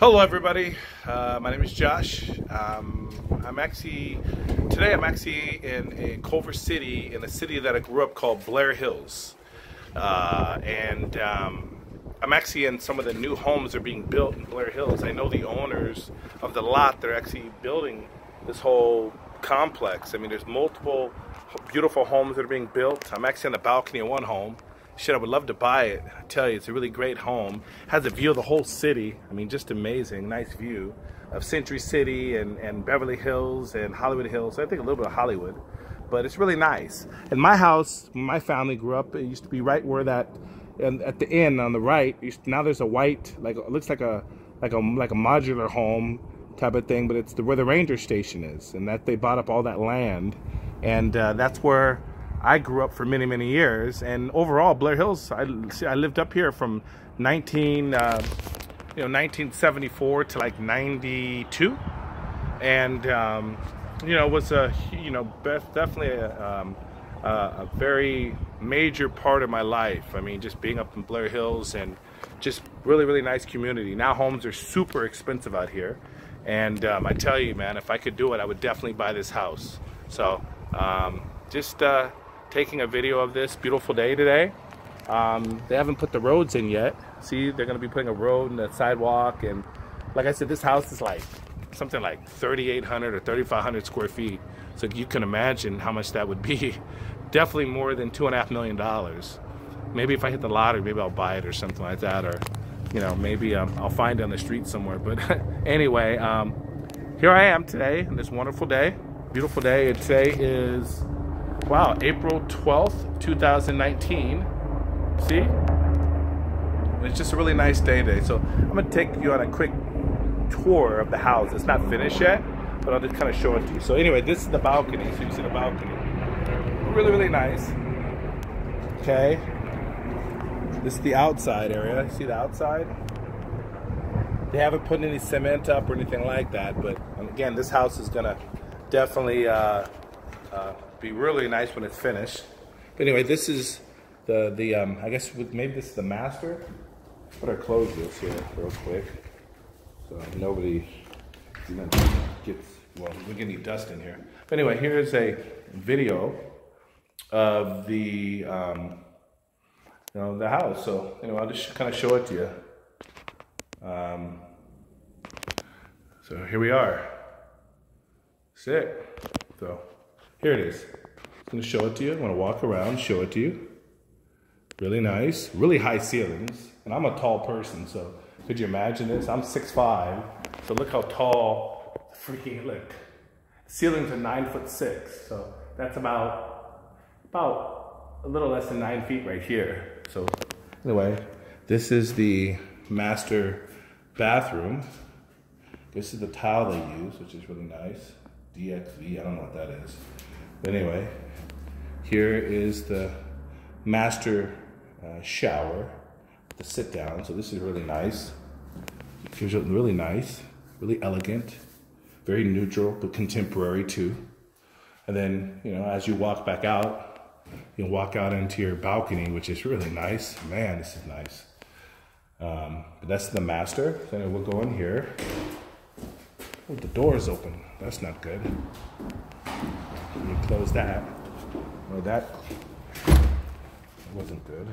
Hello everybody, uh, my name is Josh. Um, I'm actually, today I'm actually in, in, Culver City, in a city that I grew up called Blair Hills. Uh, and um, I'm actually in some of the new homes that are being built in Blair Hills. I know the owners of the lot, they're actually building this whole complex. I mean, there's multiple beautiful homes that are being built. I'm actually on the balcony of one home. Shit, I would love to buy it. I tell you, it's a really great home. Has a view of the whole city. I mean, just amazing. Nice view of Century City and, and Beverly Hills and Hollywood Hills. I think a little bit of Hollywood, but it's really nice. And my house, my family grew up, it used to be right where that, and at the end on the right, now there's a white, like it looks like a like a like a modular home type of thing, but it's the, where the ranger station is, and that they bought up all that land, and uh, that's where I grew up for many, many years. And overall, Blair Hills, I, I lived up here from 19, uh, you know, 1974 to like 92. And, um, you know, was a, you know, definitely a, um, a very major part of my life. I mean, just being up in Blair Hills and just really, really nice community. Now homes are super expensive out here. And um, I tell you, man, if I could do it, I would definitely buy this house. So um, just uh, taking a video of this beautiful day today. Um, they haven't put the roads in yet. See, they're gonna be putting a road and a sidewalk. And like I said, this house is like something like 3,800 or 3,500 square feet. So you can imagine how much that would be. Definitely more than two and a half million dollars. Maybe if I hit the lottery, maybe I'll buy it or something like that. Or, you know, maybe um, I'll find it on the street somewhere. But anyway, um, here I am today on this wonderful day. Beautiful day. And today is Wow, April 12th, 2019. See? It's just a really nice day today. So I'm gonna take you on a quick tour of the house. It's not finished yet, but I'll just kind of show it to you. So anyway, this is the balcony. So you see the balcony. Really, really nice. Okay. This is the outside area. See the outside? They haven't put any cement up or anything like that, but again, this house is gonna definitely uh, uh, be really nice when it's finished. But anyway, this is the, the um, I guess with, maybe this is the master. Let's put our clothes this here real quick. So nobody gets, well, we get any dust in here. But anyway, here's a video of the, um, you know, the house. So anyway, I'll just kind of show it to you. Um, so here we are. Sick. So here it is. I'm gonna show it to you. I'm gonna walk around, show it to you. Really nice, really high ceilings. And I'm a tall person, so could you imagine this? I'm 6'5", so look how tall, freaking look. Ceilings are nine foot six, so that's about, about a little less than nine feet right here. So anyway, this is the master bathroom. This is the tile they use, which is really nice. DXV, I don't know what that is. Anyway, here is the master uh, shower, the sit down. So this is really nice. Feels really nice, really elegant, very neutral, but contemporary too. And then, you know, as you walk back out, you walk out into your balcony, which is really nice. Man, this is nice. Um, but that's the master. So we'll go in here. Oh, the door is open. That's not good. Me close that. Well, that wasn't good.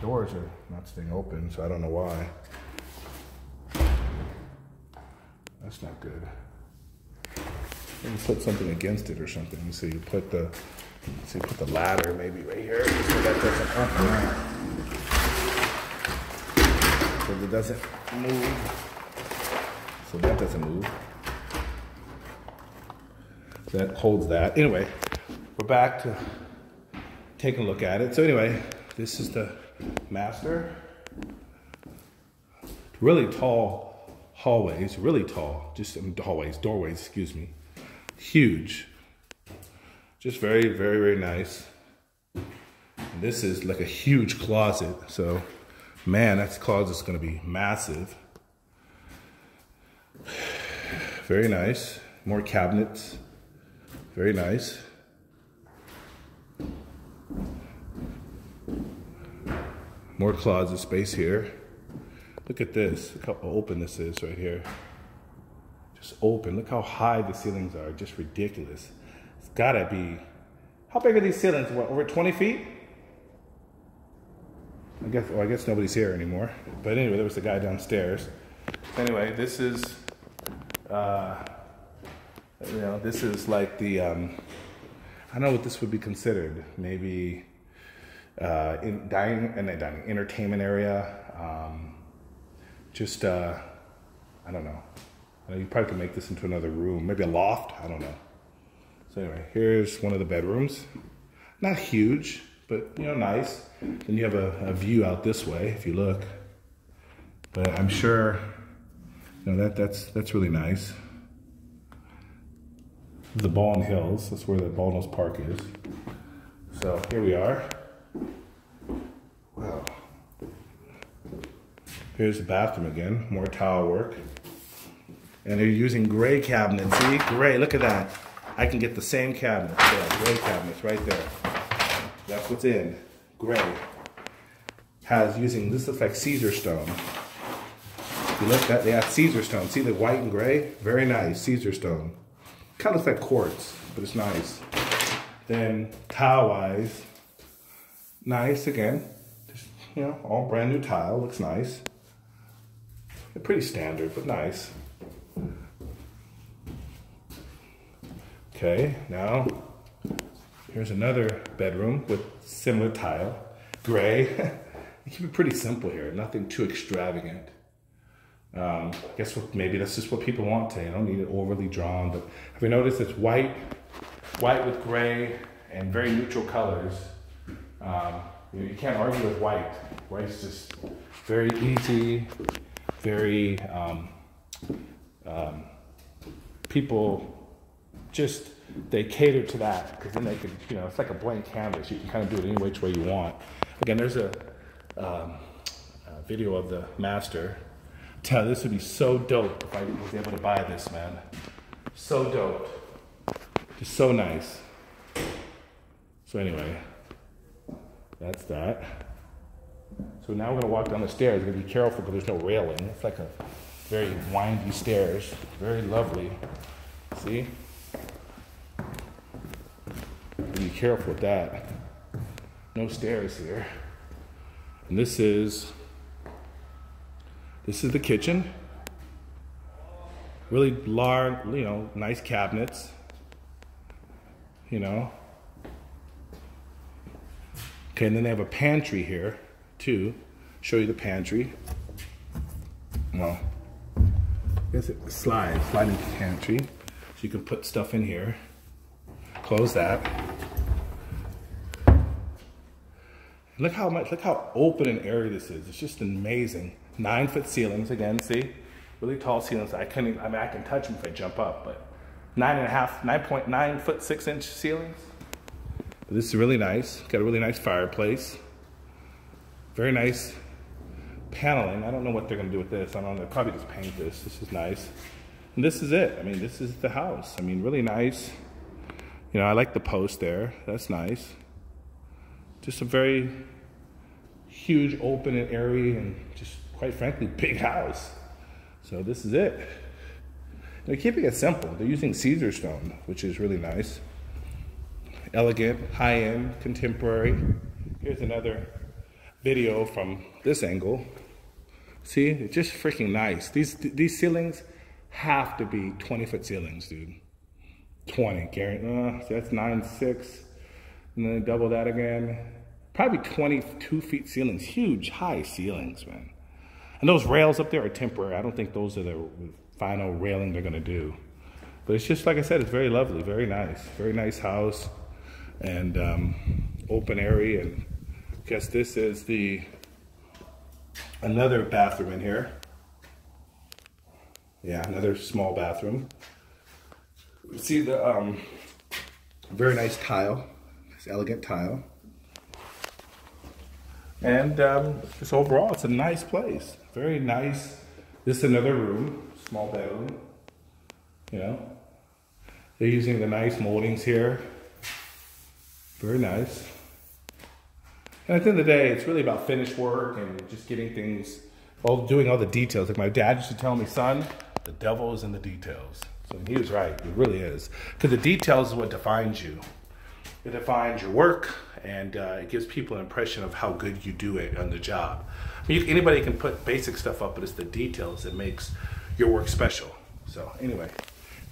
Doors are not staying open, so I don't know why. That's not good. Maybe put something against it or something. So you put the, so you put the ladder maybe right here so that doesn't open. So it doesn't move. So that doesn't move. That holds that. Anyway, we're back to taking a look at it. So anyway, this is the master. Really tall hallways, really tall, just um, hallways, doorways, excuse me. Huge. Just very, very, very nice. And this is like a huge closet. So man, that closet's gonna be massive. Very nice. More cabinets. Very nice. More closet space here. Look at this. Look how open this is right here. Just open. Look how high the ceilings are. Just ridiculous. It's gotta be. How big are these ceilings? What, over 20 feet? I guess. Well, I guess nobody's here anymore. But anyway, there was a guy downstairs. Anyway, this is. Uh, you know, this is like the. Um, I don't know what this would be considered. Maybe uh, in dining and dining entertainment area. Um, just uh, I don't know. I know you probably could make this into another room, maybe a loft. I don't know. So anyway, here's one of the bedrooms. Not huge, but you know, nice. Then you have a, a view out this way if you look. But I'm sure, you know, that that's that's really nice. The Baldwin Hills. That's where the Baldwin Park is. So here we are. Wow. Here's the bathroom again, more tile work. And they're using gray cabinets, see? Gray, look at that. I can get the same cabinets. yeah, gray cabinets right there. That's what's in, gray. Has using, this looks like Caesarstone. You look at, they have Caesarstone. See the white and gray? Very nice, Caesarstone. Kind of looks like quartz, but it's nice. Then tile-wise, nice again. Just, you know, all brand new tile, looks nice. They're pretty standard, but nice. Okay, now here's another bedroom with similar tile, gray. keep it pretty simple here, nothing too extravagant. Um, I guess what, maybe that's just what people want today. I don't need it overly drawn, but have you noticed it's white, white with gray, and very neutral colors. Um, you, know, you, can't argue with white. White's just very easy, very um, um, people just they cater to that because then they could you know it's like a blank canvas. You can kind of do it any which way you want. Again, there's a, um, a video of the master. Tell this would be so dope if I was able to buy this, man. So dope, just so nice. So anyway, that's that. So now we're gonna walk down the stairs. We're gonna be careful because there's no railing. It's like a very windy stairs, very lovely. See? Be careful with that. No stairs here. And this is this is the kitchen. Really large, you know, nice cabinets. You know, Okay, and then they have a pantry here too. Show you the pantry. Well, I guess it slides, sliding pantry. So you can put stuff in here. Close that. Look how much, look how open and airy this is. It's just amazing. Nine foot ceilings again, see? Really tall ceilings. I couldn't, even. I mean, I can touch them if I jump up, but nine and a half, 9.9 foot, six inch ceilings. But this is really nice. Got a really nice fireplace. Very nice paneling. I don't know what they're gonna do with this. I don't know, They probably just paint this. This is nice. And this is it. I mean, this is the house. I mean, really nice. You know, I like the post there. That's nice. Just a very huge, open and airy and just quite frankly, big house. So this is it. They're keeping it simple. They're using Caesarstone, which is really nice elegant, high-end, contemporary. Here's another video from this angle. See, it's just freaking nice. These these ceilings have to be 20 foot ceilings, dude. 20, Gary. Uh, that's nine six, and then double that again. Probably 22 feet ceilings, huge, high ceilings, man. And those rails up there are temporary. I don't think those are the final railing they're gonna do. But it's just, like I said, it's very lovely, very nice. Very nice house and um, open area. And I guess this is the another bathroom in here. Yeah, another small bathroom. See the um, very nice tile, this elegant tile. And um, just overall, it's a nice place. Very nice. This is another room, small bedroom. You know, they're using the nice moldings here. Very nice. And at the end of the day, it's really about finished work and just getting things all doing all the details. Like my dad used to tell me, son, the devil is in the details. So he was right. It really is. Because the details is what defines you. It defines your work, and uh, it gives people an impression of how good you do it on the job. I mean, you, anybody can put basic stuff up, but it's the details that makes your work special. So anyway,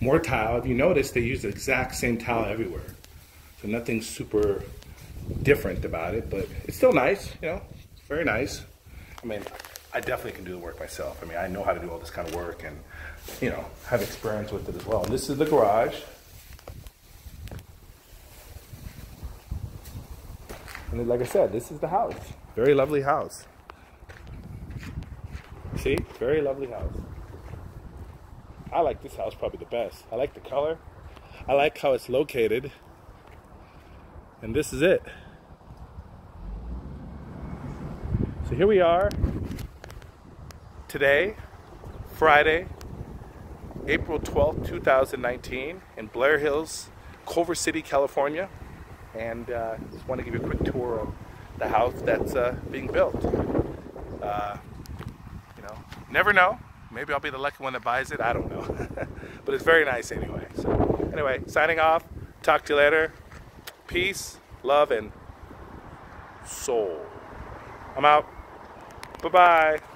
more tile. If you notice, they use the exact same tile everywhere. So nothing super different about it, but it's still nice, you know, very nice. I mean, I definitely can do the work myself. I mean, I know how to do all this kind of work and, you know, have experience with it as well. And this is the garage. And like I said, this is the house. Very lovely house. See? Very lovely house. I like this house probably the best. I like the color. I like how it's located. And this is it. So here we are today, Friday, April 12th, 2019 in Blair Hills, Culver City, California. And uh, just want to give you a quick tour of the house that's uh, being built. Uh, you know, never know. Maybe I'll be the lucky one that buys it. I don't know. but it's very nice anyway. So anyway, signing off. Talk to you later. Peace love, and soul. I'm out. Bye bye.